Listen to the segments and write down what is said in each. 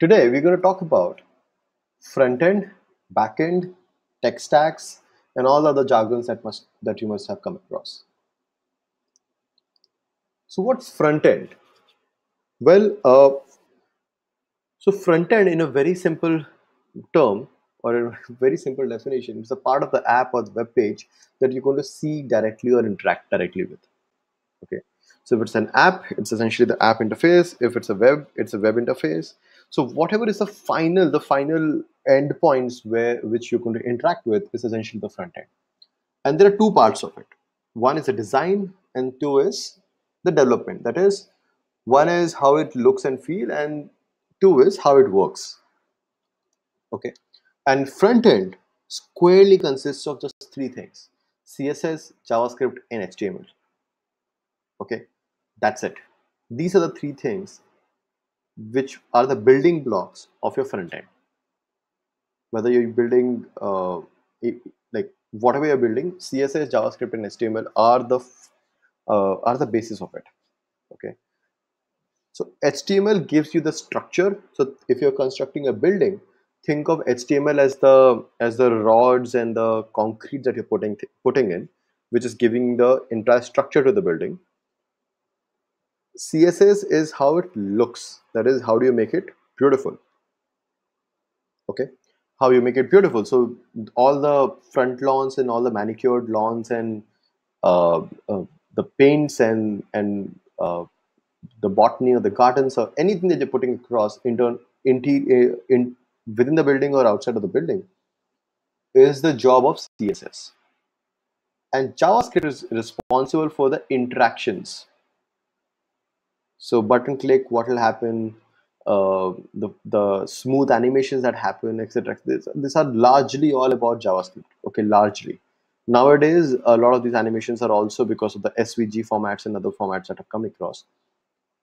Today we're going to talk about front end, back end, tech stacks, and all other jargons that must that you must have come across. So what's front end? Well, uh, so front end in a very simple term or a very simple definition, it's a part of the app or the web page that you're going to see directly or interact directly with. Okay. So if it's an app, it's essentially the app interface. If it's a web, it's a web interface. So whatever is the final, the final endpoints where which you're going to interact with is essentially the front end. And there are two parts of it. One is the design, and two is the development. That is, one is how it looks and feel, and two is how it works. Okay. And front end squarely consists of just three things: CSS, JavaScript, and HTML. Okay, that's it. These are the three things which are the building blocks of your front end. Whether you're building uh, like whatever you're building, CSS, JavaScript, and HTML are the uh, are the basis of it. Okay. So HTML gives you the structure. So if you're constructing a building, think of HTML as the as the rods and the concrete that you're putting putting in, which is giving the entire structure to the building. CSS is how it looks. That is, how do you make it beautiful? Okay, how you make it beautiful. So all the front lawns and all the manicured lawns and uh, uh, the paints and and uh, the botany or the gardens or anything that you're putting across into interior in within the building or outside of the building is the job of CSS. And JavaScript is responsible for the interactions so button click, what will happen, uh, the, the smooth animations that happen, etc. These, these are largely all about JavaScript. Okay, largely. Nowadays, a lot of these animations are also because of the SVG formats and other formats that have come across.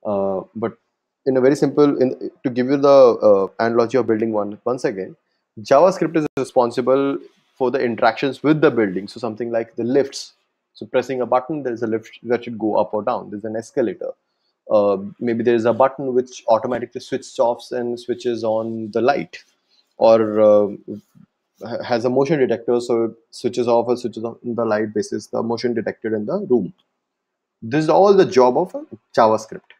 Uh, but in a very simple, in, to give you the uh, analogy of building one once again, JavaScript is responsible for the interactions with the building. So something like the lifts. So pressing a button, there's a lift that should go up or down. There's an escalator uh, maybe there is a button which automatically switches off and switches on the light. Or uh, has a motion detector so it switches off or switches on the light basis the motion detected in the room. This is all the job of javascript.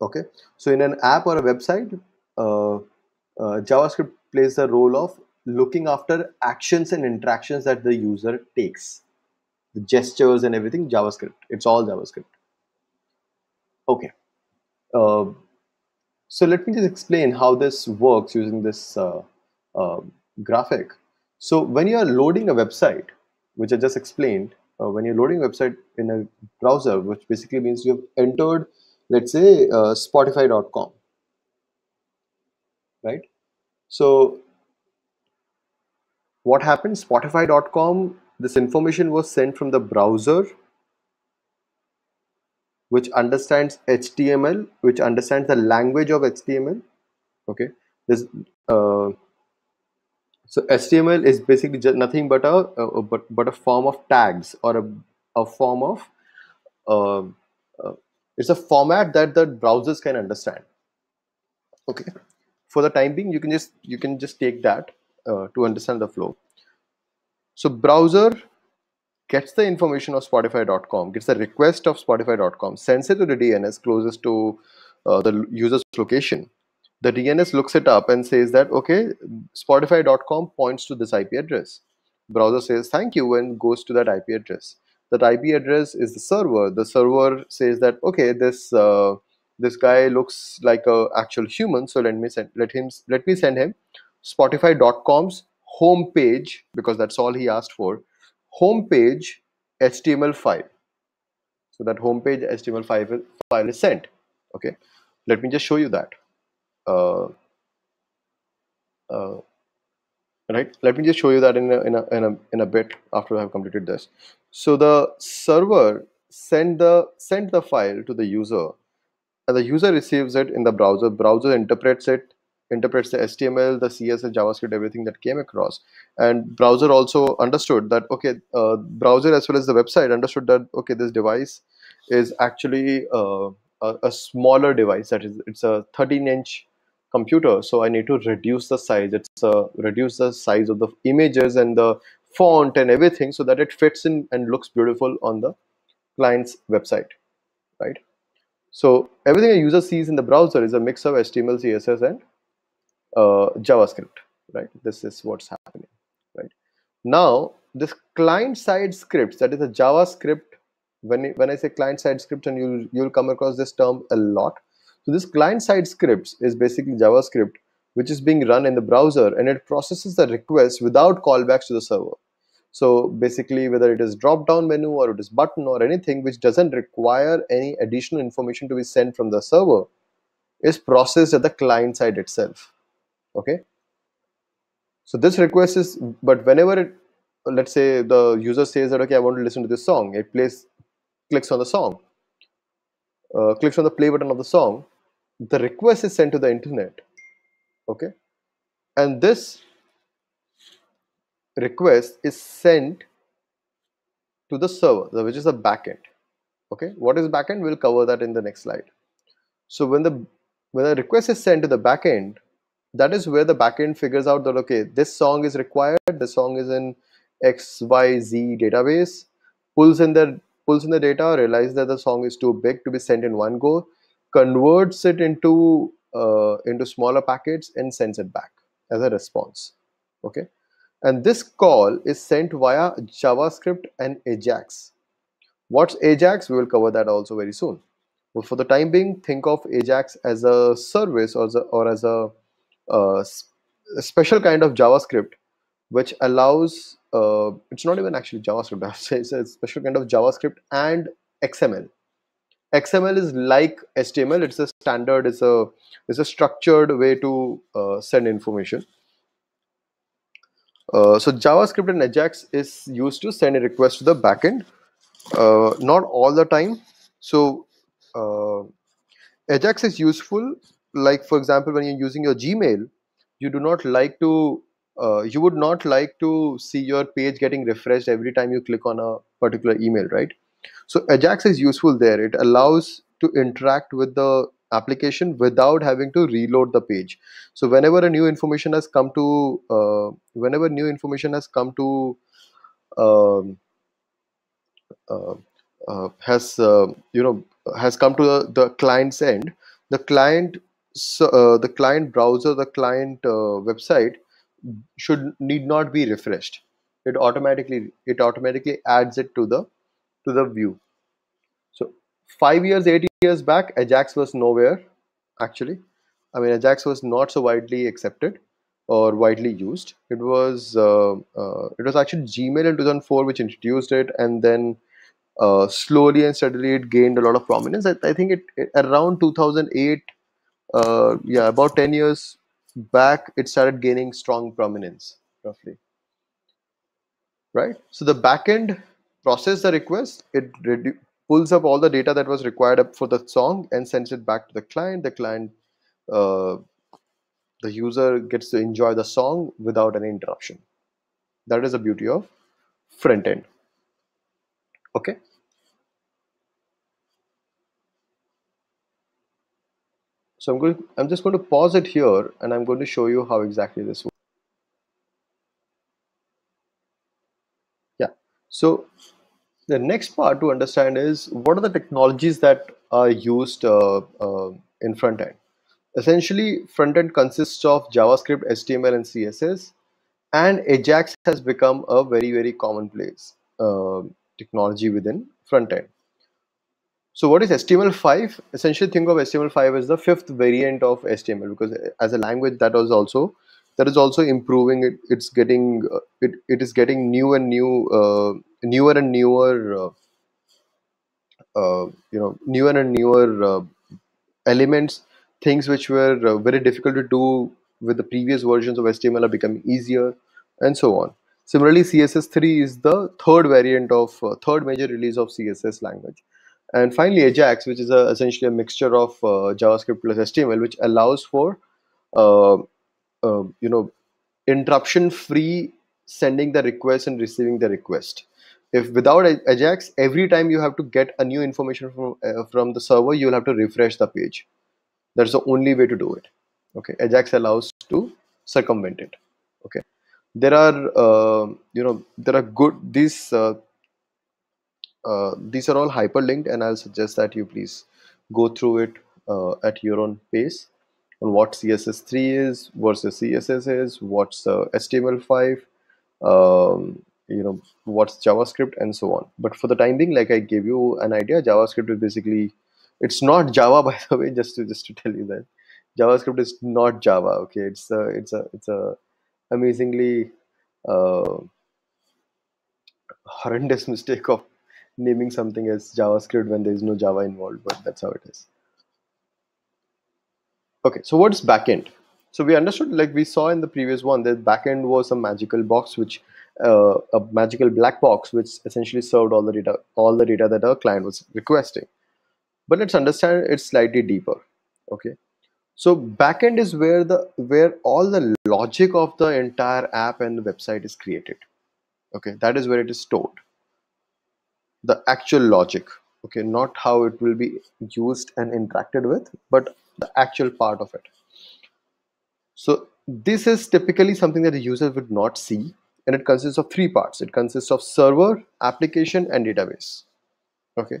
Okay? So in an app or a website uh, uh, javascript plays the role of looking after actions and interactions that the user takes. The gestures and everything javascript. It's all javascript Okay. Uh, so let me just explain how this works using this uh, uh, graphic. So when you are loading a website, which I just explained, uh, when you're loading a website in a browser, which basically means you have entered, let's say, uh, Spotify.com, right? So what happened? Spotify.com, this information was sent from the browser which understands HTML, which understands the language of HTML. Okay, this uh, so HTML is basically just nothing but a, but but a form of tags or a, a form of uh, uh, it's a format that the browsers can understand. Okay, for the time being, you can just you can just take that uh, to understand the flow. So browser gets the information of Spotify.com, gets the request of Spotify.com, sends it to the DNS closest to uh, the user's location. The DNS looks it up and says that, okay, Spotify.com points to this IP address. Browser says thank you and goes to that IP address. That IP address is the server. The server says that, okay, this uh, this guy looks like a actual human, so let me send let him let me send him Spotify.com's home page because that's all he asked for homepage HTML file. So that homepage HTML file, file is sent. Okay, let me just show you that. Uh, uh, right, let me just show you that in a, in a, in a, in a bit after I have completed this. So the server send the send the file to the user and the user receives it in the browser browser interprets it interprets the HTML, the CSS, JavaScript, everything that came across. And browser also understood that okay, uh, browser as well as the website understood that okay, this device is actually uh, a, a, smaller device. That is, it's a 13 inch computer. So I need to reduce the size. It's uh, reduce the size of the images and the font and everything so that it fits in and looks beautiful on the client's website, right? So everything a user sees in the browser is a mix of HTML, CSS, and uh, JavaScript, right? This is what's happening, right? Now, this client-side scripts, that is a JavaScript, when, when I say client-side script, and you'll, you'll come across this term a lot. So this client-side scripts is basically JavaScript, which is being run in the browser, and it processes the request without callbacks to the server. So basically, whether it is drop-down menu or it is button or anything which doesn't require any additional information to be sent from the server is processed at the client side itself okay? So this request is but whenever it let's say the user says that okay i want to listen to this song it plays clicks on the song. Uh, clicks on the play button of the song. The request is sent to the internet. Okay? And this request is sent to the server which is the backend. Okay? What is backend? We'll cover that in the next slide. So when the when the request is sent to the backend that is where the backend figures out that okay this song is required the song is in xyz database pulls in the pulls in the data realizes that the song is too big to be sent in one go converts it into uh, into smaller packets and sends it back as a response. Okay? And this call is sent via javascript and ajax. What's ajax? We will cover that also very soon. But for the time being think of ajax as a service or a, or as a a special kind of JavaScript which allows uh, it's not even actually JavaScript it's a special kind of JavaScript and XML XML is like HTML it's a standard it's a it's a structured way to uh, send information. Uh, so JavaScript and Ajax is used to send a request to the backend uh, not all the time. So uh, Ajax is useful like for example when you're using your gmail you do not like to uh, you would not like to see your page getting refreshed every time you click on a particular email right? So ajax is useful there. It allows to interact with the application without having to reload the page. So whenever a new information has come to uh, whenever new information has come to um, uh, uh, has uh, you know has come to the, the client's end the client so uh, the client browser the client uh, website should need not be refreshed. It automatically it automatically adds it to the to the view. So five years eight years back ajax was nowhere actually. I mean ajax was not so widely accepted or widely used. It was uh, uh, it was actually gmail in 2004 which introduced it and then uh, slowly and steadily it gained a lot of prominence. I, I think it, it around 2008 uh, yeah, about 10 years back, it started gaining strong prominence, roughly. Right? So the backend process the request, it pulls up all the data that was required for the song and sends it back to the client. The client, uh, the user gets to enjoy the song without any interruption. That is the beauty of front end. Okay. So I'm going, I'm just going to pause it here and I'm going to show you how exactly this works. Yeah. So the next part to understand is what are the technologies that are used uh, uh, in front end. Essentially, front end consists of JavaScript, HTML, and CSS, and Ajax has become a very very commonplace uh, technology within front end. So what is HTML5? Essentially think of HTML5 as the fifth variant of HTML because as a language that was also that is also improving. It it's getting uh, it, it is getting new and new uh, newer and newer uh, uh you know newer and newer uh, elements things which were uh, very difficult to do with the previous versions of HTML are becoming easier and so on. Similarly CSS3 is the third variant of third major release of CSS language and finally, Ajax, which is a, essentially a mixture of uh, JavaScript plus HTML, which allows for uh, uh, you know interruption free sending the request and receiving the request. If without ajax every time you have to get a new information from uh, from the server you'll have to refresh the page. That's the only way to do it. Okay ajax allows to circumvent it. Okay. There are uh, you know there are good these uh, these are all hyperlinked and i'll suggest that you please go through it uh, at your own pace on what css3 is versus css is what's uh, html5 um, you know what's javascript and so on. But for the time being like i gave you an idea javascript is basically it's not java by the way just to just to tell you that. Javascript is not java okay? It's a it's a it's a amazingly uh, horrendous mistake of naming something as javascript when there is no java involved but that's how it is. Okay so what's backend? So we understood like we saw in the previous one that backend was a magical box which uh, a magical black box which essentially served all the data all the data that our client was requesting. But let's understand it slightly deeper okay? So backend is where the where all the logic of the entire app and the website is created okay? That is where it is stored the actual logic okay not how it will be used and interacted with but the actual part of it. So this is typically something that the user would not see and it consists of three parts. It consists of server application and database okay?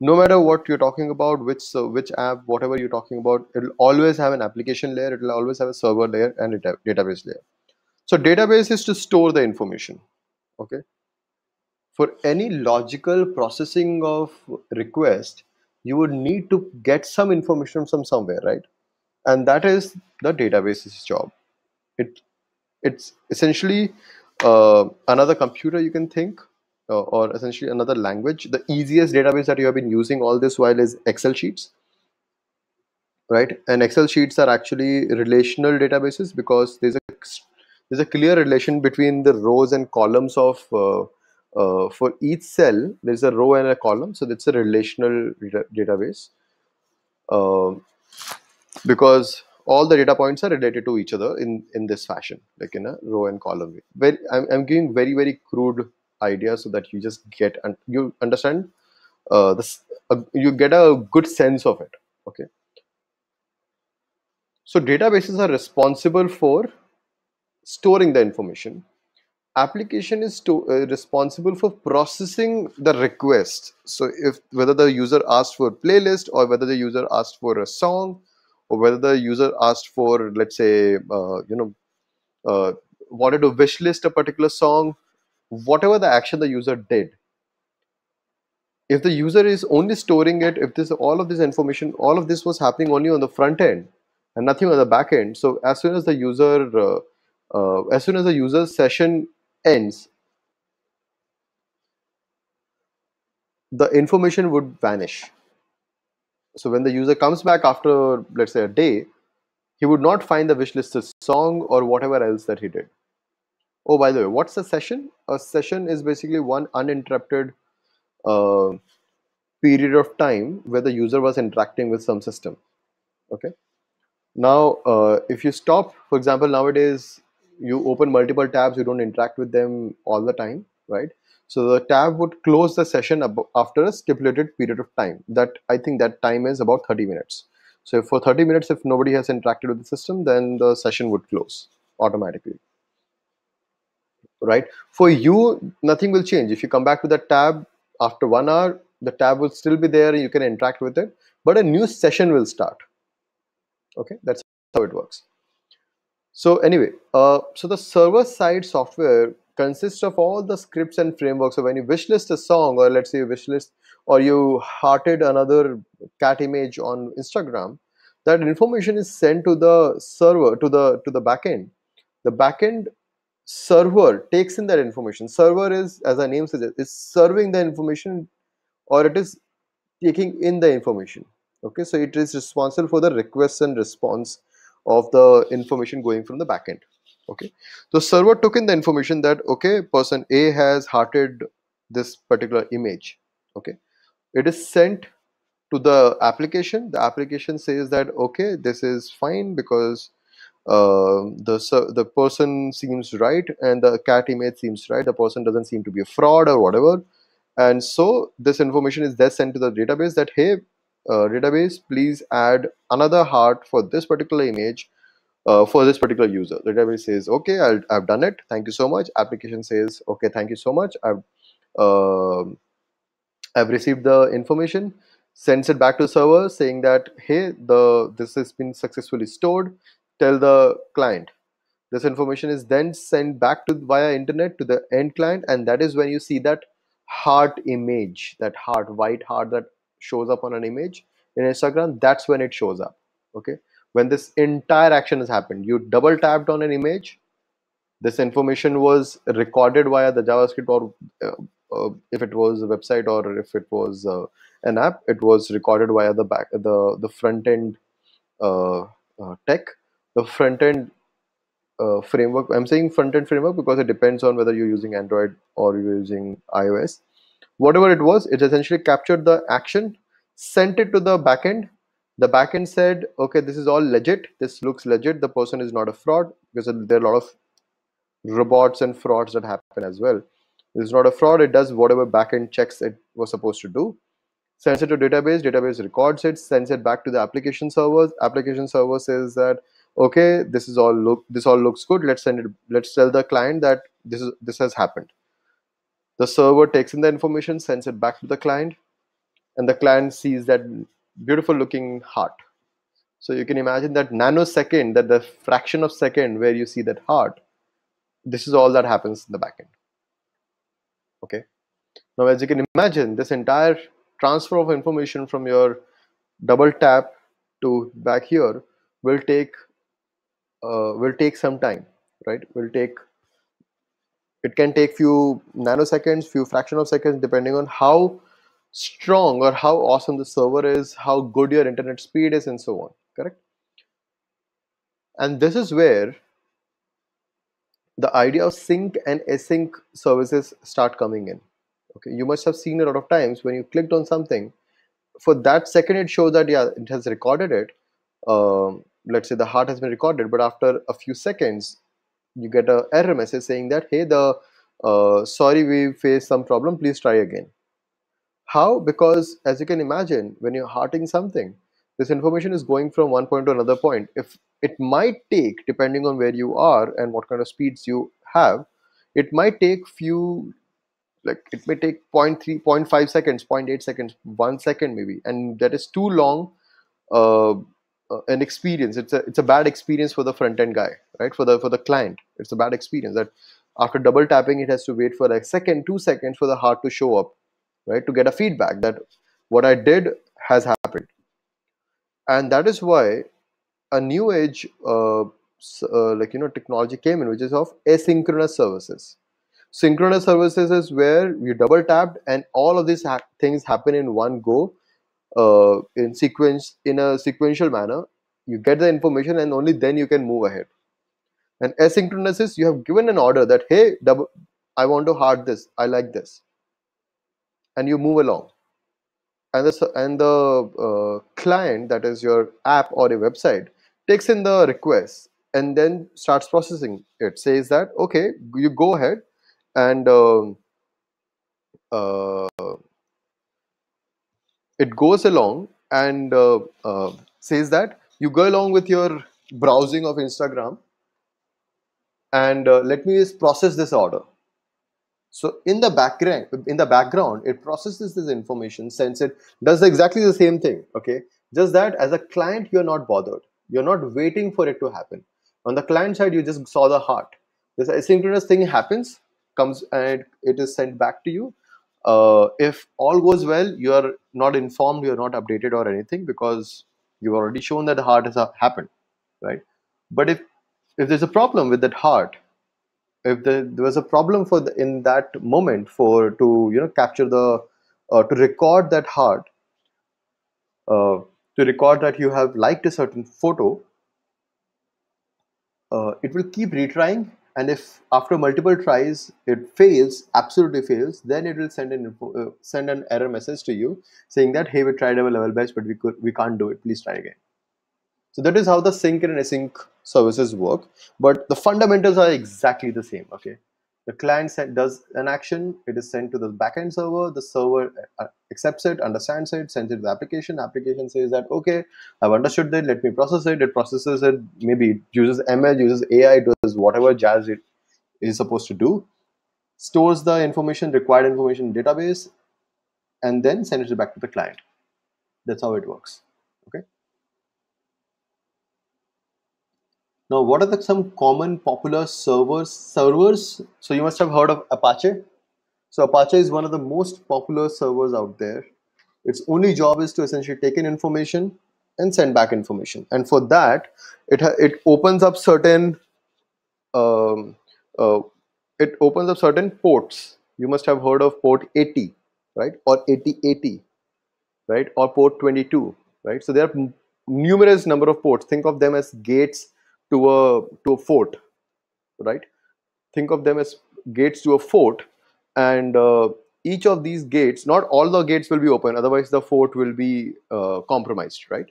No matter what you're talking about which uh, which app whatever you're talking about it'll always have an application layer it'll always have a server layer and a database layer. So database is to store the information okay for any logical processing of request you would need to get some information from somewhere right? And that is the database's job. It it's essentially uh, another computer you can think uh, or essentially another language. The easiest database that you have been using all this while is excel sheets right? And excel sheets are actually relational databases because there's a there's a clear relation between the rows and columns of uh, uh, for each cell there's a row and a column so that's a relational database. Um, because all the data points are related to each other in in this fashion like in a row and column way. Very i'm, I'm giving very very crude ideas so that you just get and you understand uh, this uh, you get a good sense of it okay? So databases are responsible for storing the information application is to, uh, responsible for processing the request. So if whether the user asked for playlist or whether the user asked for a song or whether the user asked for let's say uh, you know uh, wanted to wish list a particular song whatever the action the user did if the user is only storing it if this all of this information all of this was happening only on the front end and nothing on the back end so as soon as the user uh, uh, as soon as the user session ends the information would vanish so when the user comes back after, let's say, a day, he would not find the wishlisted song or whatever else that he did. Oh, by the way, what's a session? A session is basically one uninterrupted uh, period of time where the user was interacting with some system. Okay. Now, uh, if you stop, for example, nowadays you open multiple tabs, you don't interact with them all the time, right? So the tab would close the session after a stipulated period of time. That I think that time is about 30 minutes. So for 30 minutes, if nobody has interacted with the system, then the session would close automatically. Right? For you, nothing will change. If you come back to that tab after one hour, the tab will still be there. You can interact with it, but a new session will start. Okay, that's how it works. So anyway, uh, so the server side software consists of all the scripts and frameworks. So when you wishlist a song, or let's say you wishlist, or you hearted another cat image on Instagram, that information is sent to the server to the to the backend. The backend server takes in that information. Server is, as our name suggests, is serving the information, or it is taking in the information. Okay, so it is responsible for the request and response of the information going from the backend okay? The server took in the information that okay person a has hearted this particular image okay? It is sent to the application. The application says that okay this is fine because uh, the the person seems right and the cat image seems right. The person doesn't seem to be a fraud or whatever. And so this information is then sent to the database that hey database please add another heart for this particular image uh, for this particular user. The database says okay i have done it. Thank you so much. Application says okay thank you so much. I've uh, i've received the information. Sends it back to server saying that hey the this has been successfully stored. Tell the client. This information is then sent back to via internet to the end client and that is when you see that heart image that heart white heart that shows up on an image in instagram that's when it shows up okay? When this entire action has happened you double tapped on an image this information was recorded via the javascript or uh, uh, if it was a website or if it was uh, an app it was recorded via the back the the front end uh, uh, tech. The front end uh, framework i'm saying front end framework because it depends on whether you're using android or you're using ios whatever it was it essentially captured the action sent it to the backend the backend said okay this is all legit. This looks legit. The person is not a fraud because there are a lot of robots and frauds that happen as well. This is not a fraud. It does whatever backend checks it was supposed to do. Sends it to database. Database records it. Sends it back to the application servers application server says that okay this is all look this all looks good. Let's send it let's tell the client that this is this has happened the server takes in the information sends it back to the client and the client sees that beautiful looking heart. So you can imagine that nanosecond that the fraction of second where you see that heart this is all that happens in the backend. Okay? Now as you can imagine this entire transfer of information from your double tap to back here will take uh, will take some time right? Will take it can take few nanoseconds few fraction of seconds depending on how strong or how awesome the server is how good your internet speed is and so on correct? And this is where the idea of sync and async services start coming in. Okay you must have seen a lot of times when you clicked on something for that second it shows that yeah it has recorded it. Um, let's say the heart has been recorded but after a few seconds you get a error message saying that hey the uh, sorry we faced some problem. Please try again. How? Because as you can imagine when you're hearting something this information is going from one point to another point. If it might take depending on where you are and what kind of speeds you have it might take few like it may take 0 0.3 0.5 seconds 0.8 seconds one second maybe and that is too long uh, uh, an experience. It's a it's a bad experience for the front end guy right? For the for the client. It's a bad experience that after double tapping it has to wait for a second two seconds for the heart to show up right? To get a feedback that what i did has happened. And that is why a new age uh, uh, like you know technology came in which is of asynchronous services. Synchronous services is where you double tapped and all of these ha- things happen in one go uh, in sequence in a sequential manner you get the information and only then you can move ahead. And asynchronous is you have given an order that hey double i want to heart this i like this. And you move along. And the and the uh, client that is your app or a website takes in the request and then starts processing it. Says that okay you go ahead and uh, uh, it goes along and uh, uh, says that you go along with your browsing of Instagram and uh, let me just process this order. So in the background, in the background, it processes this information, sends it, does exactly the same thing. Okay, just that as a client, you're not bothered. You're not waiting for it to happen. On the client side, you just saw the heart. This asynchronous thing happens, comes and it is sent back to you uh, if all goes well you are not informed you're not updated or anything because you've already shown that the heart has uh, happened right? But if if there's a problem with that heart if the, there was a problem for the, in that moment for to you know capture the uh, to record that heart uh, to record that you have liked a certain photo uh, it will keep retrying and if after multiple tries it fails absolutely fails then it will send an uh, send an error message to you saying that hey we tried our level best but we could we can't do it please try again So that is how the sync and async services work. But the fundamentals are exactly the same. Okay. The client does an action, it is sent to the backend server. The server uh, accepts it, understands it, sends it to the application. Application says that, okay, I've understood it, let me process it. It processes it, maybe it uses ML, uses AI, does whatever jazz it is supposed to do, stores the information, required information in database, and then sends it back to the client. That's how it works. Okay. Now, what are the some common popular servers? Servers. So you must have heard of Apache. So Apache is one of the most popular servers out there. Its only job is to essentially take in information and send back information. And for that, it it opens up certain um, uh, it opens up certain ports. You must have heard of port 80, right, or 8080, right, or port 22, right. So there are numerous number of ports. Think of them as gates to a to a fort right? Think of them as gates to a fort and uh, each of these gates not all the gates will be open otherwise the fort will be uh, compromised right?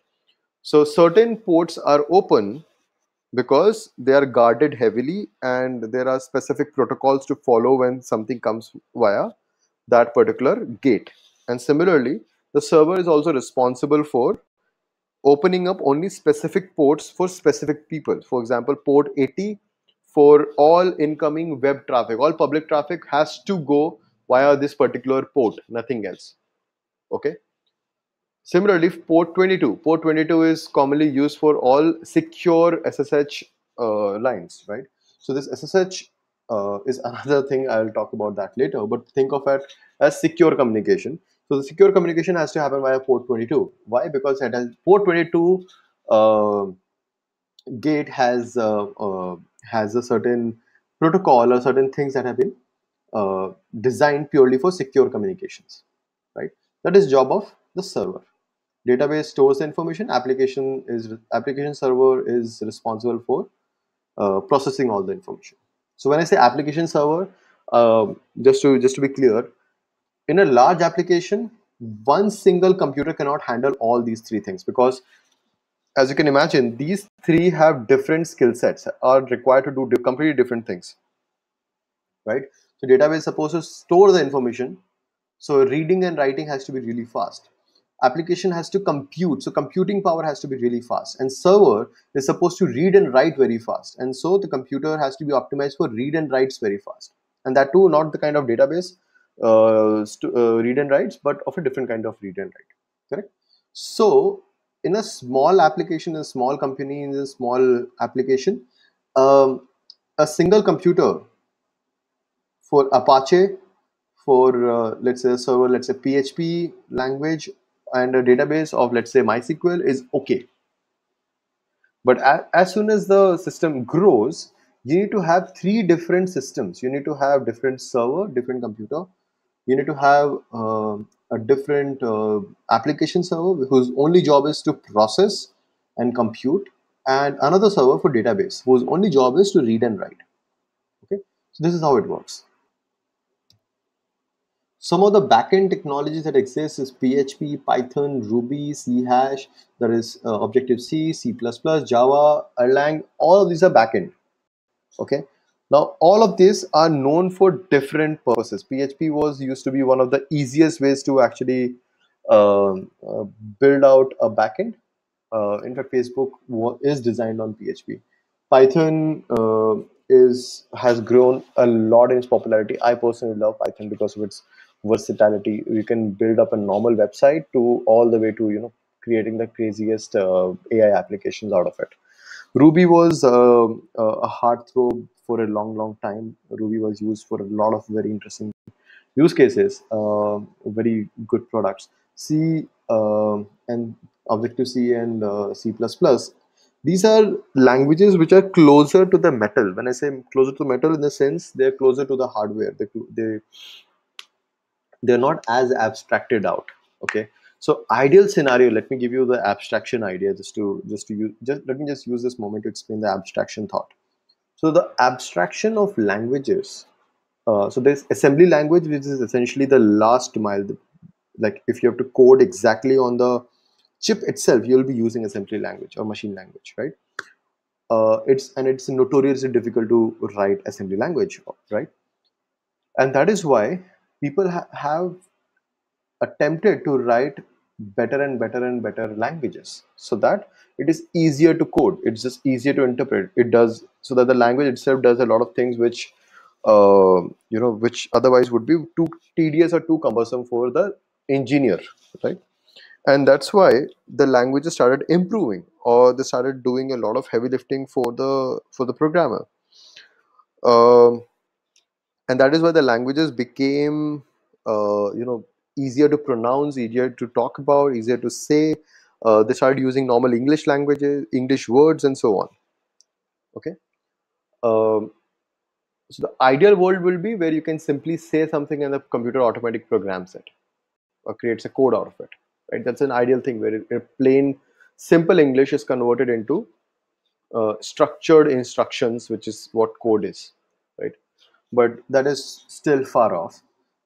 So certain ports are open because they are guarded heavily and there are specific protocols to follow when something comes via that particular gate. And similarly the server is also responsible for opening up only specific ports for specific people. For example, port 80 for all incoming web traffic, all public traffic has to go via this particular port, nothing else. Okay. Similarly, port 22. Port 22 is commonly used for all secure SSH uh, lines, right? So this SSH uh, is another thing. I'll talk about that later. But think of it as secure communication. So the secure communication has to happen via port 22. Why? Because it has port 22 uh, gate has uh, uh, has a certain protocol or certain things that have been uh, designed purely for secure communications. Right. That is job of the server. Database stores the information. Application is application server is responsible for uh, processing all the information. So when I say application server, uh, just to just to be clear, in a large application, one single computer cannot handle all these three things because as you can imagine, these three have different skill sets are required to do completely different things, right? So database is supposed to store the information. So reading and writing has to be really fast. Application has to compute. So computing power has to be really fast. And server is supposed to read and write very fast. And so the computer has to be optimized for read and writes very fast. And that too, not the kind of database read and writes, but of a different kind of read and write. Correct. So in a small application, a small company, in a small application, um, a single computer for Apache, for uh, let's say a server, let's say PHP language, and a database of let's say MySQL is okay. But as, as soon as the system grows, you need to have three different systems. You need to have different server, different computer, you need to have uh, a different uh, application server whose only job is to process and compute and another server for database whose only job is to read and write. Okay? So this is how it works. Some of the backend technologies that exist is php python ruby c hash there is uh, objective c c++ java erlang all of these are backend. Okay now, all of these are known for different purposes. PHP was used to be one of the easiest ways to actually uh, uh, build out a backend. Uh, in fact, Facebook is designed on PHP. Python uh, is has grown a lot in its popularity. I personally love Python because of its versatility. You can build up a normal website to all the way to you know creating the craziest uh, AI applications out of it. Ruby was uh, a heartthrob for a long, long time. Ruby was used for a lot of very interesting use cases, uh, very good products. C uh, and Objective C and uh, C++. These are languages which are closer to the metal. When I say closer to metal, in the sense they're closer to the hardware. They they they're not as abstracted out. Okay, so ideal scenario. Let me give you the abstraction idea just to just to use. Just let me just use this moment to explain the abstraction thought. So the abstraction of languages. Uh, so there's assembly language, which is essentially the last mile. Like if you have to code exactly on the chip itself you'll be using assembly language or machine language right uh, it's and it's notoriously difficult to write assembly language right and that is why people ha- have attempted to write better and better and better languages so that it is easier to code. It's just easier to interpret. It does so that the language itself does a lot of things which uh, you know which otherwise would be too tedious or too cumbersome for the engineer right? And that's why the languages started improving or they started doing a lot of heavy lifting for the for the programmer. Um, and that is why the languages became uh, you know easier to pronounce easier to talk about easier to say. Uh, they started using normal english languages english words and so on. Okay? Um, so the ideal world will be where you can simply say something and the computer automatically programs it or creates a code out of it right? That's an ideal thing where it, plain simple english is converted into uh, structured instructions which is what code is right? But that is still far off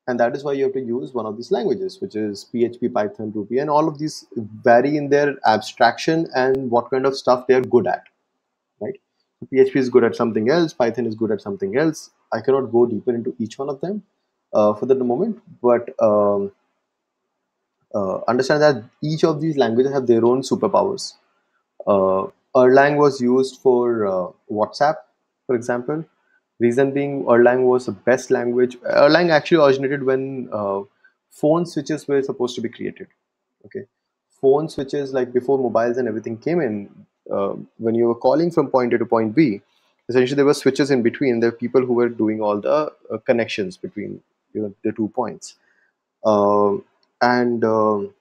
and that is why you have to use one of these languages which is php python ruby and all of these vary in their abstraction and what kind of stuff they're good at right? Php is good at something else python is good at something else. I cannot go deeper into each one of them uh, for the moment but um, uh, understand that each of these languages have their own superpowers. Uh, erlang was used for uh, whatsapp for example Reason being, Erlang was the best language. Erlang actually originated when uh, phone switches were supposed to be created. Okay, phone switches like before mobiles and everything came in. Uh, when you were calling from point A to point B, essentially there were switches in between. There were people who were doing all the uh, connections between you know the two points, um, and um,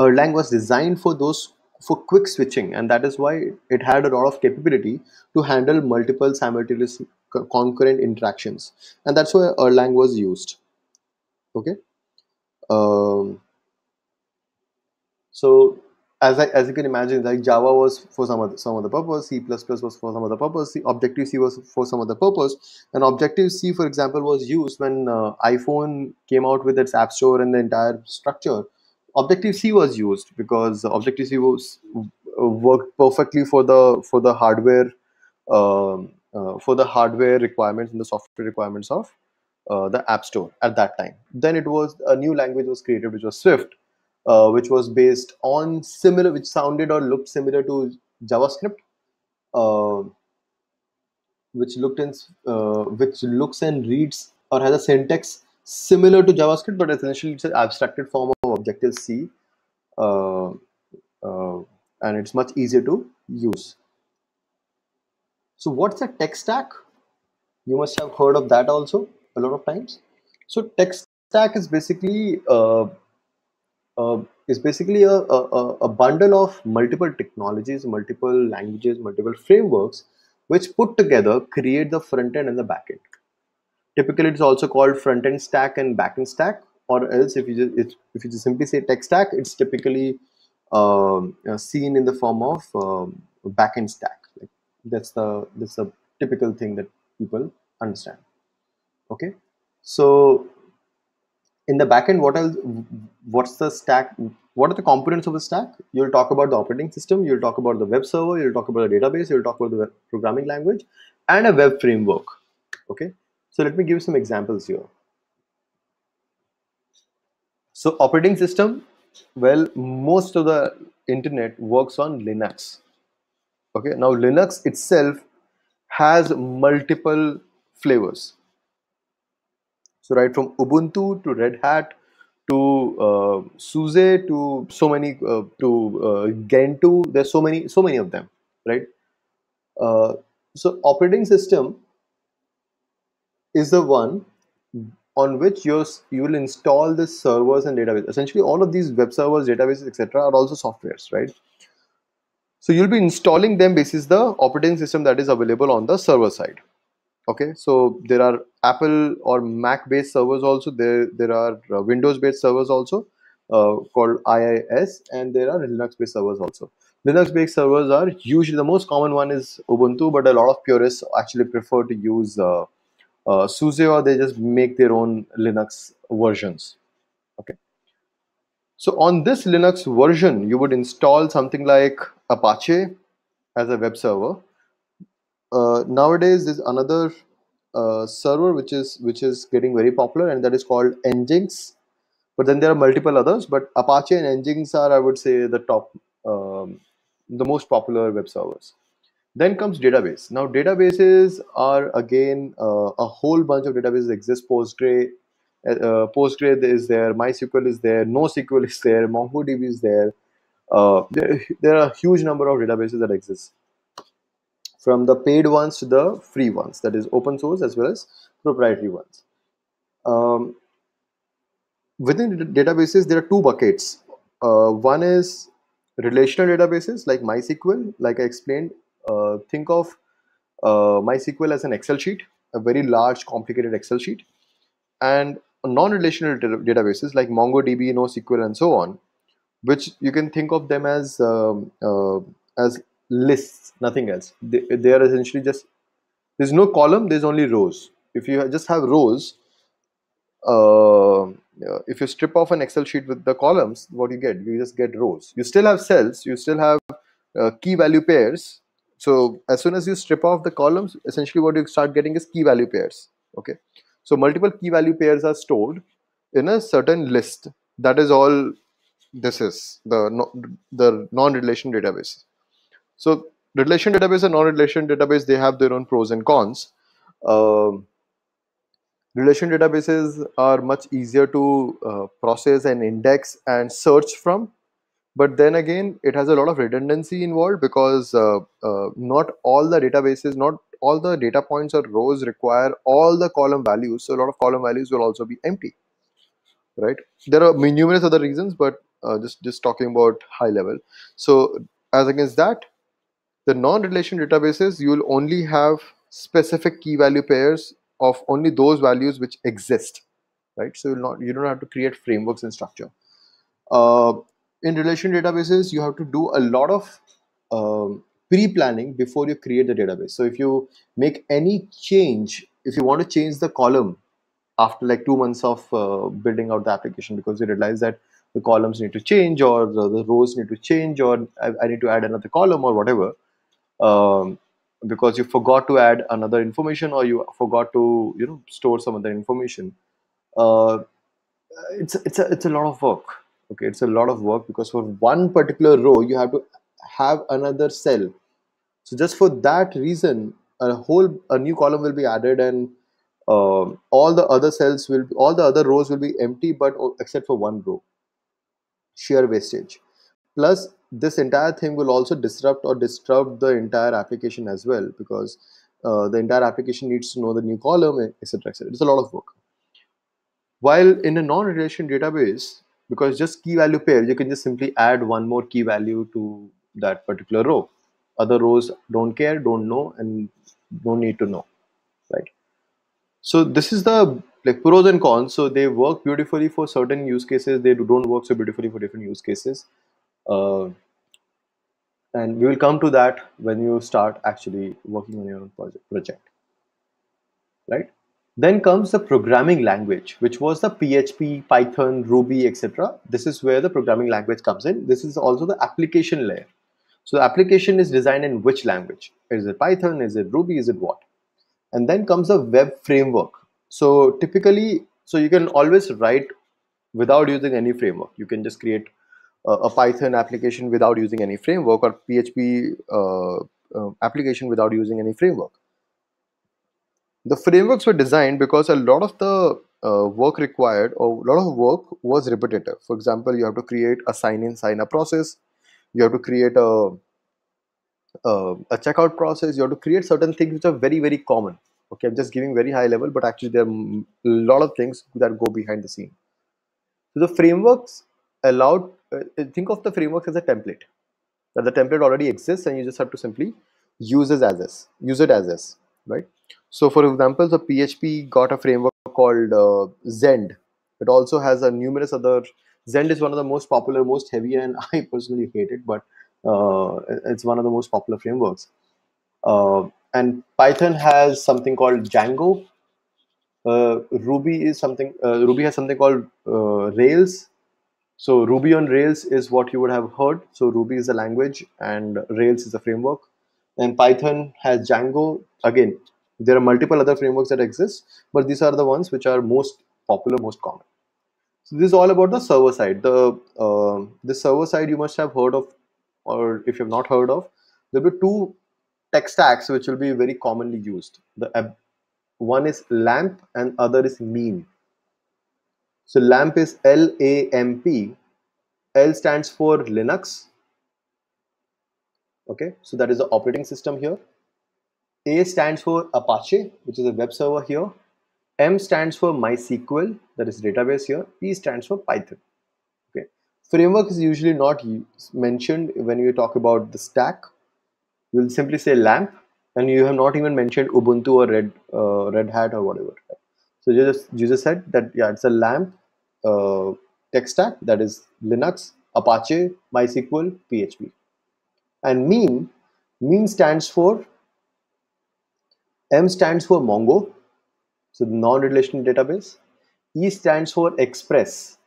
Erlang was designed for those for quick switching and that is why it had a lot of capability to handle multiple simultaneous concurrent interactions. And that's why erlang was used. Okay? Um, so as I, as you can imagine like java was for some other some other purpose c++ was for some other purpose objective c was for some other purpose. And objective c for example was used when uh, iphone came out with its app store and the entire structure Objective C was used because Objective C was uh, worked perfectly for the for the hardware um, uh, for the hardware requirements and the software requirements of uh, the App Store at that time. Then it was a new language was created, which was Swift, uh, which was based on similar, which sounded or looked similar to JavaScript, uh, which looked in, uh, which looks and reads or has a syntax similar to JavaScript, but essentially it's an abstracted form of Objective C, uh, uh, and it's much easier to use. So, what's a tech stack? You must have heard of that also a lot of times. So, tech stack is basically uh, uh is basically a, a, a bundle of multiple technologies, multiple languages, multiple frameworks, which put together create the front end and the back end. Typically, it's also called front end stack and back end stack, or else if you just if you just simply say tech stack, it's typically um, uh, seen in the form of um, back end stack. Like that's the that's typical thing that people understand. Okay, so in the backend, what else? What's the stack? What are the components of a stack? You'll talk about the operating system. You'll talk about the web server. You'll talk about the database. You'll talk about the programming language, and a web framework. Okay, so let me give some examples here. So operating system, well, most of the internet works on Linux. Okay, now Linux itself has multiple flavors. So right from Ubuntu to Red Hat to uh, SUSE to so many uh, to uh, Gentoo, there's so many so many of them, right? Uh, so operating system is the one on which you will install the servers and database. Essentially, all of these web servers, databases, etc., are also softwares, right? So you'll be installing them basis the operating system that is available on the server side. Okay, so there are Apple or Mac based servers also. There there are uh, Windows based servers also uh, called IIS, and there are Linux based servers also. Linux based servers are usually the most common one is Ubuntu, but a lot of purists actually prefer to use uh, uh, SUSE or they just make their own Linux versions. Okay. So on this Linux version, you would install something like Apache as a web server. Uh, nowadays, there's another uh, server which is which is getting very popular, and that is called Nginx. But then there are multiple others. But Apache and Nginx are, I would say, the top, um, the most popular web servers. Then comes database. Now databases are again uh, a whole bunch of databases exist. Postgre, uh, Postgre is there, MySQL is there, NoSQL is there, MongoDB is there. Uh, there. There are a huge number of databases that exist, from the paid ones to the free ones, that is open source as well as proprietary ones. Um, within databases, there are two buckets. Uh, one is relational databases like MySQL, like I explained. Uh, think of uh, MySQL as an Excel sheet, a very large, complicated Excel sheet, and non-relational databases like MongoDB, NoSQL, and so on, which you can think of them as um, uh, as lists, nothing else. They, they are essentially just there's no column, there's only rows. If you just have rows, uh, if you strip off an Excel sheet with the columns, what you get? You just get rows. You still have cells, you still have uh, key value pairs. So as soon as you strip off the columns, essentially what you start getting is key value pairs. Okay. So multiple key value pairs are stored in a certain list. That is all this is the the non-relation database. So relation database and non-relation database they have their own pros and cons. Um, relation databases are much easier to uh, process and index and search from but then again it has a lot of redundancy involved because uh, uh, not all the databases not all the data points or rows require all the column values. So a lot of column values will also be empty right? There are numerous other reasons but uh, just just talking about high level. So as against that the non-relation databases you will only have specific key value pairs of only those values which exist right? So not you don't have to create frameworks and structure. Uh, in relation databases you have to do a lot of um, pre-planning before you create the database. So if you make any change if you want to change the column after like two months of uh, building out the application because you realize that the columns need to change or the, the rows need to change or I, I, need to add another column or whatever um, because you forgot to add another information or you forgot to you know store some other information uh, it's it's a it's a lot of work okay it's a lot of work because for one particular row you have to have another cell. So just for that reason a whole a new column will be added and um, all the other cells will all the other rows will be empty but except for one row. Sheer wastage. Plus this entire thing will also disrupt or disturb the entire application as well because uh, the entire application needs to know the new column etc etc it's a lot of work. While in a non-relation database because just key value pair you can just simply add one more key value to that particular row. Other rows don't care don't know and don't need to know right? So this is the like pros and cons. So they work beautifully for certain use cases. They don't work so beautifully for different use cases. Uh, and we will come to that when you start actually working on your own project right then comes the programming language which was the php python ruby etc this is where the programming language comes in. This is also the application layer. So the application is designed in which language? Is it python? Is it ruby? Is it what? And then comes the web framework. So typically so you can always write without using any framework. You can just create a Python application without using any framework or PHP uh, uh, application without using any framework. The frameworks were designed because a lot of the uh, work required or a lot of work was repetitive. For example, you have to create a sign-in, sign-up process. You have to create a, a, a checkout process. You have to create certain things which are very, very common. Okay, I'm just giving very high level, but actually there are a lot of things that go behind the scene. So the frameworks allowed uh, think of the framework as a template that the template already exists and you just have to simply use it as this use it as this right? So for example the php got a framework called uh, zend. It also has a numerous other zend is one of the most popular most heavy and i personally hate it but uh, it's one of the most popular frameworks. Uh, and python has something called django. Uh, ruby is something uh, ruby has something called rails. So Ruby on Rails is what you would have heard. So Ruby is a language and Rails is a framework. And Python has Django. Again, there are multiple other frameworks that exist, but these are the ones which are most popular, most common. So this is all about the server side. The uh, the server side you must have heard of, or if you have not heard of, there will be two tech stacks which will be very commonly used. The one is LAMP and other is MEAN. So LAMP is L-A-M-P. L stands for Linux. Okay, so that is the operating system here. A stands for Apache, which is a web server here. M stands for MySQL, that is database here. P stands for Python. Okay, framework is usually not mentioned when you talk about the stack. You'll simply say LAMP, and you have not even mentioned Ubuntu or Red uh, Red Hat or whatever. So you just you just said that yeah, it's a LAMP uh, tech stack that is Linux, Apache, MySQL, PHP. And MEAN, MEAN stands for, M stands for Mongo, so non-relational database. E stands for Express,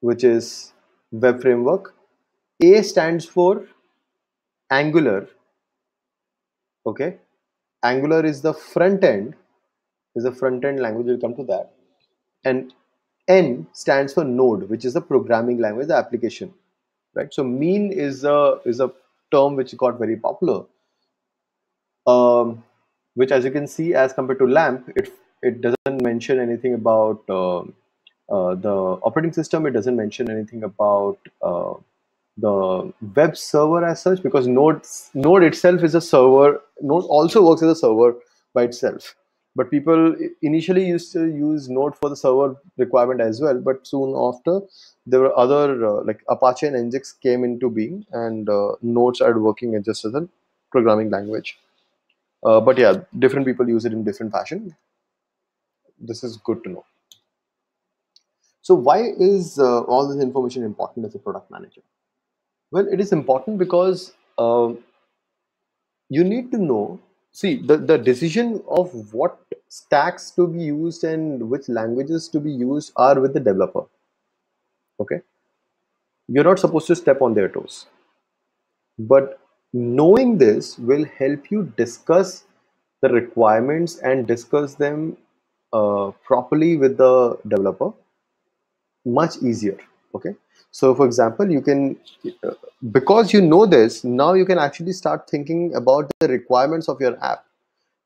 which is web framework. A stands for Angular. Okay, Angular is the front end, is a front end language. We'll come to that and N stands for node, which is the programming language, the application, right? So MEAN is a is a term which got very popular, um, which as you can see, as compared to LAMP, it it doesn't mention anything about uh, uh, the operating system. It doesn't mention anything about uh, the web server as such because Node Node itself is a server. Node also works as a server by itself but people initially used to use node for the server requirement as well but soon after there were other uh, like apache and nginx came into being and uh, node started working just as a programming language. Uh, but yeah different people use it in different fashion. This is good to know. So why is uh, all this information important as a product manager? Well it is important because uh, you need to know see the, the decision of what stacks to be used and which languages to be used are with the developer. Okay? You're not supposed to step on their toes. But knowing this will help you discuss the requirements and discuss them uh, properly with the developer much easier okay? So for example you can uh, because you know this now you can actually start thinking about the requirements of your app.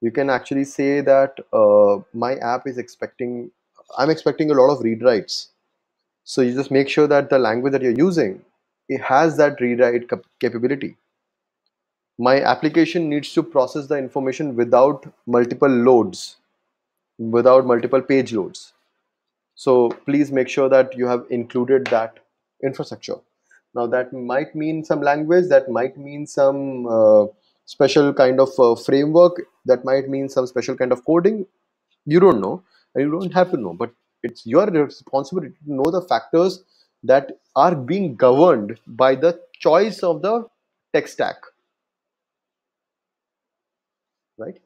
You can actually say that uh, my app is expecting i'm expecting a lot of read writes so you just make sure that the language that you're using it has that read write cap capability. My application needs to process the information without multiple loads without multiple page loads so please make sure that you have included that infrastructure. Now that might mean some language that might mean some uh, special kind of uh, framework that might mean some special kind of coding. You don't know and you don't have to know but it's your responsibility to know the factors that are being governed by the choice of the tech stack. Right?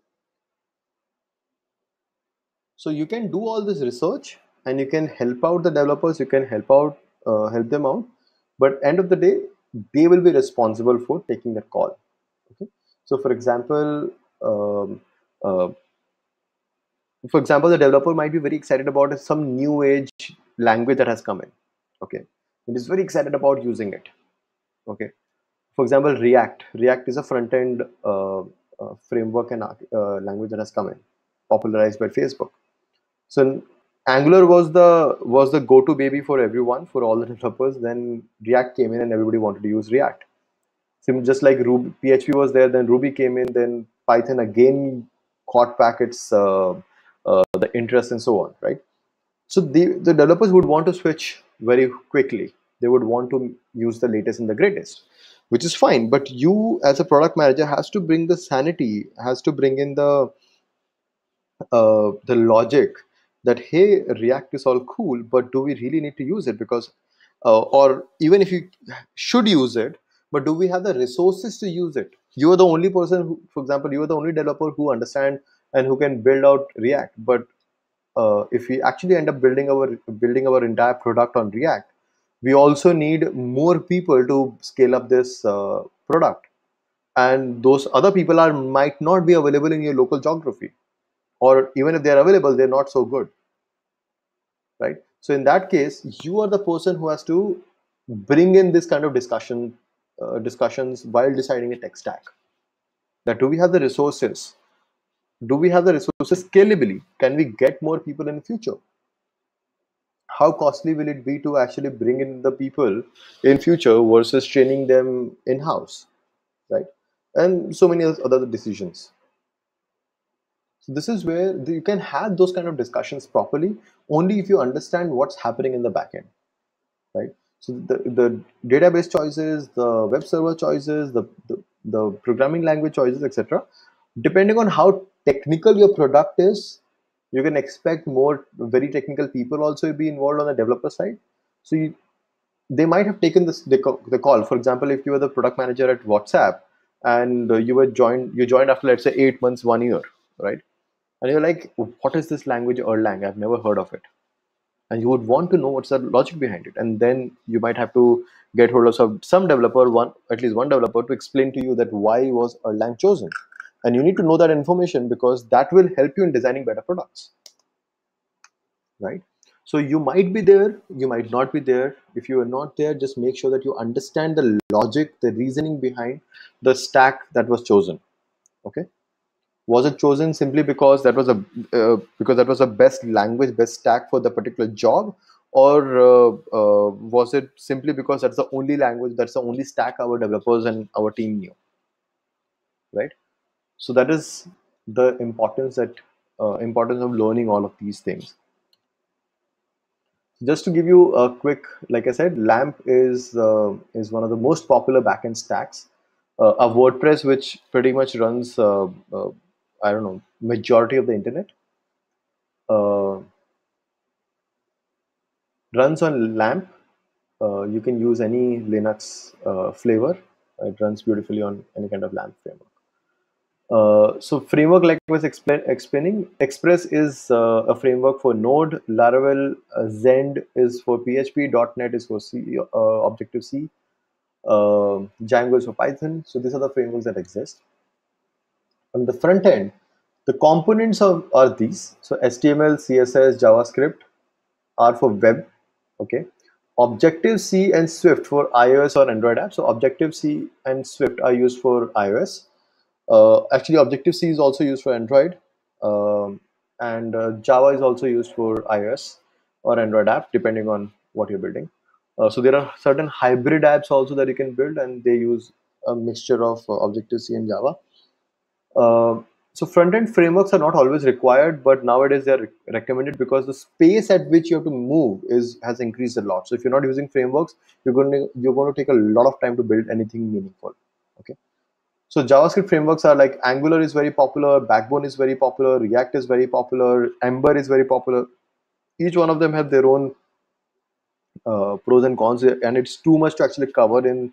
So you can do all this research and you can help out the developers you can help out uh, help them out. But end of the day they will be responsible for taking that call. Okay? So for example um, uh, for example the developer might be very excited about some new age language that has come in. Okay? It is very excited about using it. Okay? For example react. React is a front end uh, uh, framework and uh, language that has come in popularized by facebook. So Angular was the was the go-to baby for everyone, for all the developers. Then React came in, and everybody wanted to use React. So just like Ruby, PHP was there, then Ruby came in, then Python again caught back its uh, uh, the interest and so on, right? So the the developers would want to switch very quickly. They would want to use the latest and the greatest, which is fine. But you, as a product manager, has to bring the sanity, has to bring in the uh, the logic that hey react is all cool but do we really need to use it? Because uh, or even if you should use it but do we have the resources to use it? You are the only person who for example you are the only developer who understand and who can build out react. But uh, if we actually end up building our building our entire product on React, we also need more people to scale up this uh, product, and those other people are might not be available in your local geography, or even if they are available, they're not so good, right? So in that case, you are the person who has to bring in this kind of discussion uh, discussions while deciding a tech stack. That do we have the resources? Do we have the resources scalably? Can we get more people in the future? How costly will it be to actually bring in the people in future versus training them in house right? And so many other decisions so this is where you can have those kind of discussions properly only if you understand what's happening in the backend right so the, the database choices the web server choices the, the, the programming language choices etc depending on how technical your product is, you can expect more very technical people also be involved on the developer side. So you, they might have taken this the, the call. For example, if you were the product manager at WhatsApp and you were joined, you joined after let's say eight months, one year, right? And you're like, what is this language Erlang? I've never heard of it. And you would want to know what's the logic behind it. And then you might have to get hold of some, some developer, one at least one developer, to explain to you that why was Erlang chosen and you need to know that information because that will help you in designing better products right so you might be there you might not be there if you are not there just make sure that you understand the logic the reasoning behind the stack that was chosen okay was it chosen simply because that was a uh, because that was the best language best stack for the particular job? Or uh, uh, was it simply because that's the only language that's the only stack our developers and our team knew? Right? So that is the importance that uh, importance of learning all of these things. Just to give you a quick like i said lamp is uh, is one of the most popular backend stacks. Uh, a wordpress which pretty much runs uh, uh, i don't know majority of the internet uh, runs on lamp you can use any linux flavor it runs beautifully on any kind of lamp framework uh, so framework like I was explain, explaining, Express is uh, a framework for Node, Laravel, uh, Zend is for PHP, .NET is for C, uh, Objective-C, uh, Django is for Python. So these are the frameworks that exist. On the front end, the components of are these. So HTML, CSS, JavaScript are for web. Okay. Objective-C and Swift for iOS or Android apps. So Objective-C and Swift are used for iOS uh, actually, Objective C is also used for Android, um, and uh, Java is also used for iOS or Android app, depending on what you're building. Uh, so there are certain hybrid apps also that you can build, and they use a mixture of uh, Objective C and Java. Uh, so front-end frameworks are not always required, but nowadays they are re recommended because the space at which you have to move is has increased a lot. So if you're not using frameworks, you're going to you're going to take a lot of time to build anything meaningful. Okay. So JavaScript frameworks are like Angular is very popular, Backbone is very popular, React is very popular, Ember is very popular. Each one of them have their own uh, pros and cons, and it's too much to actually cover in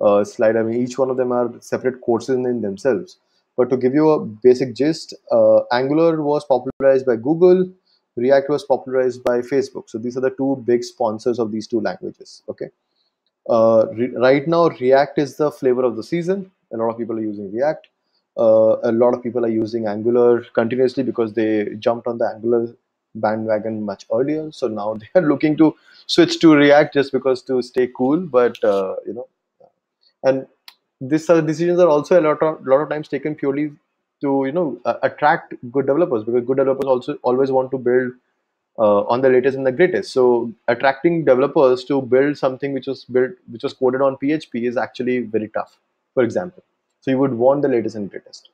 a slide. I mean, each one of them are separate courses in themselves. But to give you a basic gist, uh, Angular was popularized by Google, React was popularized by Facebook. So these are the two big sponsors of these two languages. Okay. Uh, right now, React is the flavor of the season a lot of people are using react uh, a lot of people are using angular continuously because they jumped on the angular bandwagon much earlier so now they are looking to switch to react just because to stay cool but uh, you know and these uh, decisions are also a lot of lot of times taken purely to you know uh, attract good developers because good developers also always want to build uh, on the latest and the greatest. So attracting developers to build something which was built which was coded on PHP is actually very tough for example. So you would want the latest and greatest.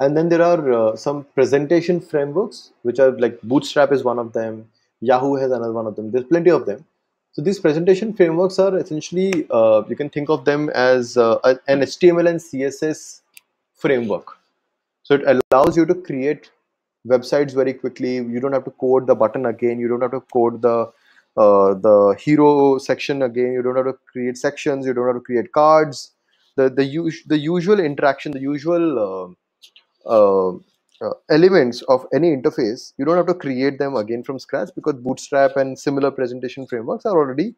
And then there are uh, some presentation frameworks, which are like Bootstrap is one of them. Yahoo has another one of them. There's plenty of them. So these presentation frameworks are essentially, uh, you can think of them as uh, an HTML and CSS framework. So it allows you to create websites very quickly. You don't have to code the button again. You don't have to code the uh, the hero section again you don't have to create sections you don't have to create cards the the, us- the usual interaction the usual uh, elements of any interface, you don't have to create them again from scratch because Bootstrap and similar presentation frameworks are already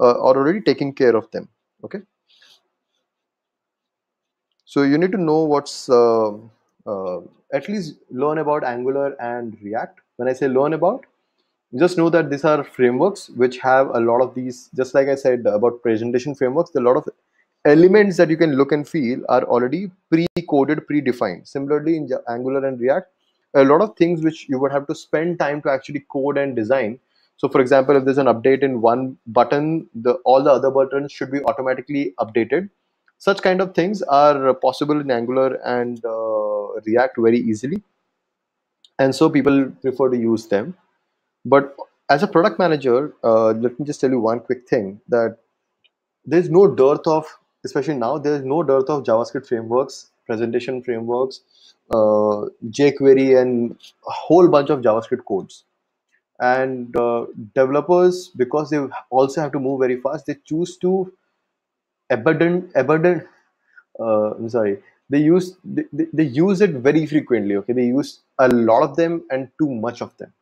uh, are already taking care of them. Okay. So you need to know what's uh, uh, at least learn about Angular and React. When I say learn about, just know that these are frameworks which have a lot of these. Just like I said about presentation frameworks, a lot of elements that you can look and feel are already pre-coded, pre-defined. Similarly, in Angular and React, a lot of things which you would have to spend time to actually code and design. So, for example, if there's an update in one button, the all the other buttons should be automatically updated. Such kind of things are possible in Angular and uh, React very easily, and so people prefer to use them. But as a product manager, uh, let me just tell you one quick thing that there's no dearth of especially now there's no dearth of javascript frameworks presentation frameworks uh, jquery and a whole bunch of javascript codes. And uh, developers because they also have to move very fast they choose to abandon, abundant uh, i'm sorry they use they, they use it very frequently okay? They use a lot of them and too much of them.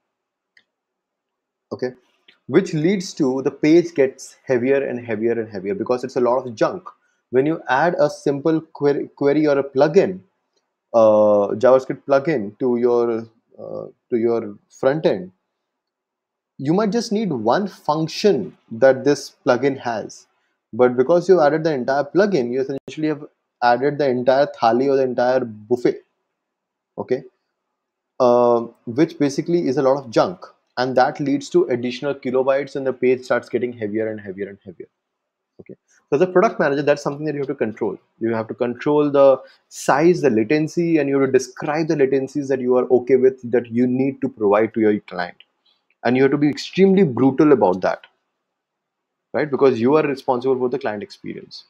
Okay? Which leads to the page gets heavier and heavier and heavier because it's a lot of junk when you add a simple query, query or a plugin, uh, JavaScript plugin to your uh, to your front end, you might just need one function that this plugin has. But because you added the entire plugin, you essentially have added the entire thali or the entire buffet. Okay, uh, which basically is a lot of junk, and that leads to additional kilobytes, and the page starts getting heavier and heavier and heavier. Okay, as a product manager, that's something that you have to control. You have to control the size, the latency, and you have to describe the latencies that you are okay with that you need to provide to your client. And you have to be extremely brutal about that, right? Because you are responsible for the client experience.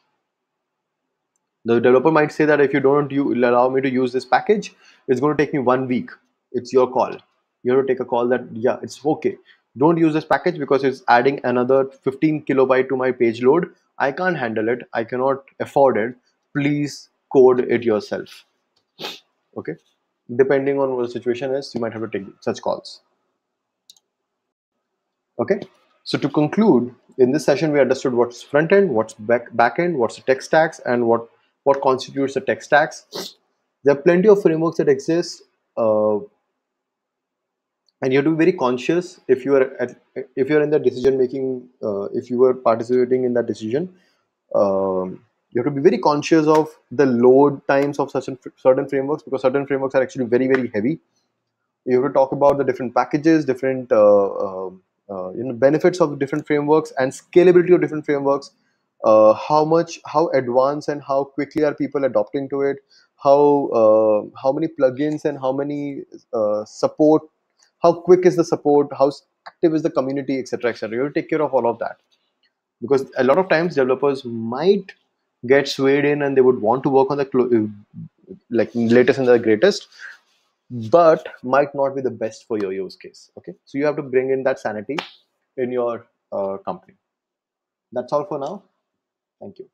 The developer might say that if you don't you allow me to use this package, it's going to take me one week. It's your call. You have to take a call that yeah, it's okay. Don't use this package because it's adding another 15 kilobyte to my page load I can't handle it. I cannot afford it. Please code it yourself. Okay. Depending on what the situation is, you might have to take such calls. Okay. So to conclude, in this session, we understood what's front end, what's back back end, what's the tech stacks, and what what constitutes the tech stacks. There are plenty of frameworks that exist. Uh, and you have to be very conscious if you are at, if you're in the decision making uh, if you are participating in that decision um, you have to be very conscious of the load times of certain certain frameworks because certain frameworks are actually very very heavy. You have to talk about the different packages different uh, uh, uh you know benefits of different frameworks and scalability of different frameworks. Uh, how much how advanced and how quickly are people adopting to it? How uh, how many plugins and how many support how quick is the support how active is the community etc etc you have to take care of all of that. Because a lot of times developers might get swayed in and they would want to work on the uh, like latest and the greatest but might not be the best for your use case okay? So you have to bring in that sanity in your uh, company. That's all for now. Thank you